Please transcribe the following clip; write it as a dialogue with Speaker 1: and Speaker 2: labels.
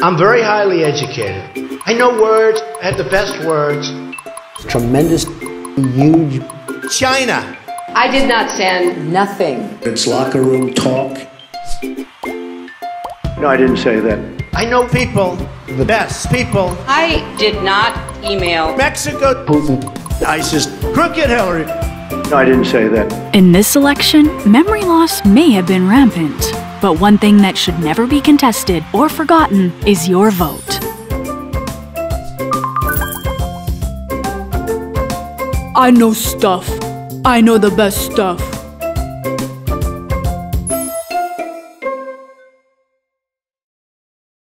Speaker 1: I'm very highly educated. I know words, I have the best words.
Speaker 2: Tremendous, huge.
Speaker 3: China.
Speaker 4: I did not send
Speaker 2: Nothing.
Speaker 5: It's locker room talk.
Speaker 1: No, I didn't say that.
Speaker 3: I know people, the best people.
Speaker 4: I did not email
Speaker 3: Mexico,
Speaker 2: Putin.
Speaker 3: ISIS, crooked Hillary.
Speaker 1: No, I didn't say that.
Speaker 6: In this election, memory loss may have been rampant, but one thing that should never be contested or forgotten is your vote.
Speaker 7: I know stuff. I know the best stuff.